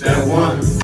that one.